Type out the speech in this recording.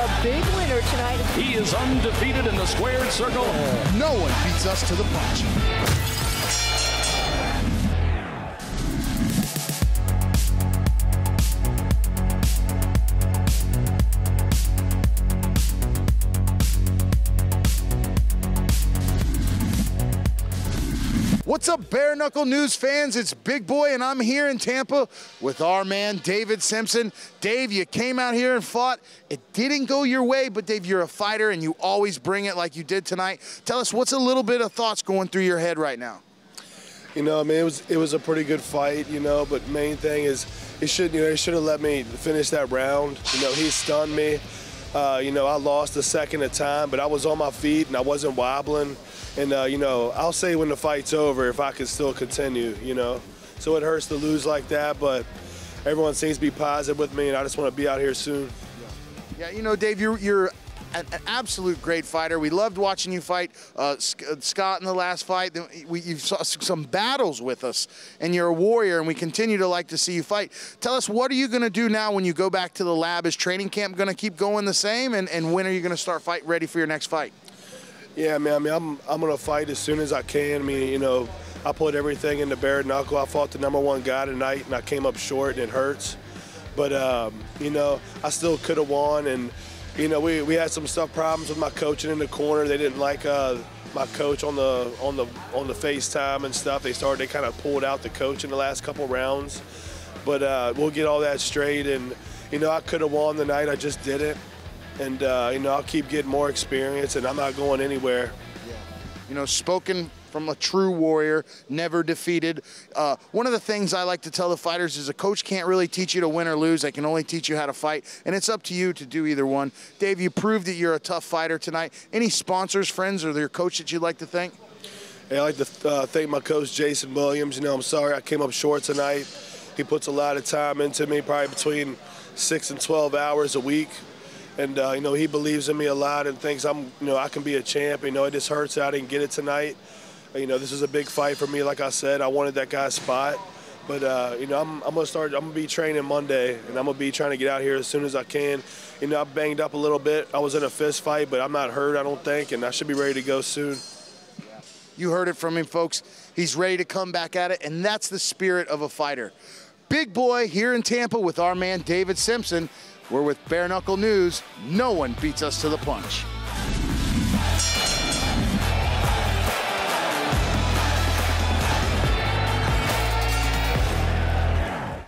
a big winner tonight. He is undefeated in the squared circle. No one beats us to the punch. What's up, Bare Knuckle News fans? It's Big Boy, and I'm here in Tampa with our man, David Simpson. Dave, you came out here and fought. It didn't go your way, but Dave, you're a fighter, and you always bring it like you did tonight. Tell us, what's a little bit of thoughts going through your head right now? You know, I mean, it was it was a pretty good fight, you know, but main thing is he should, you know, he should have let me finish that round. You know, he stunned me. Uh, you know, I lost a second of time, but I was on my feet and I wasn't wobbling. And, uh, you know, I'll say when the fight's over if I can still continue, you know. So it hurts to lose like that, but everyone seems to be positive with me, and I just want to be out here soon. Yeah, you know, Dave, you're, you're an, absolute great fighter. We loved watching you fight uh, uh Scott in the last fight. We, you saw some battles with us, and you're a warrior, and we continue to like to see you fight. Tell us, what are you going to do now when you go back to the lab? Is training camp going to keep going the same, and, and when are you going to start fight ready for your next fight? Yeah, man. I mean, I'm I'm gonna fight as soon as I can. I mean, you know, I put everything into bare knuckle. I fought the number one guy tonight, and I came up short, and it hurts. But um, you know, I still could have won, and you know, we, we had some stuff problems with my coaching in the corner. They didn't like uh, my coach on the on the on the FaceTime and stuff. They started they kind of pulled out the coach in the last couple rounds. But uh, we'll get all that straight, and you know, I could have won the night. I just didn't and uh, you know I'll keep getting more experience, and I'm not going anywhere. Yeah. You know, spoken from a true warrior, never defeated. Uh, one of the things I like to tell the fighters is a coach can't really teach you to win or lose. They can only teach you how to fight, and it's up to you to do either one. Dave, you proved that you're a tough fighter tonight. Any sponsors, friends, or your coach that you'd like to thank? Hey, I'd like to uh, thank my coach, Jason Williams. You know, I'm sorry I came up short tonight. He puts a lot of time into me, probably between six and 12 hours a week and uh, you know he believes in me a lot and thinks I'm you know I can be a champ. You know it just hurts that I didn't get it tonight. You know this is a big fight for me. Like I said, I wanted that guy's spot, but uh, you know I'm, I'm gonna start. I'm gonna be training Monday, and I'm gonna be trying to get out here as soon as I can. You know I banged up a little bit. I was in a fist fight, but I'm not hurt. I don't think, and I should be ready to go soon. You heard it from him, folks. He's ready to come back at it, and that's the spirit of a fighter. Big boy here in Tampa with our man David Simpson. We're with Bare Knuckle News. No one beats us to the punch.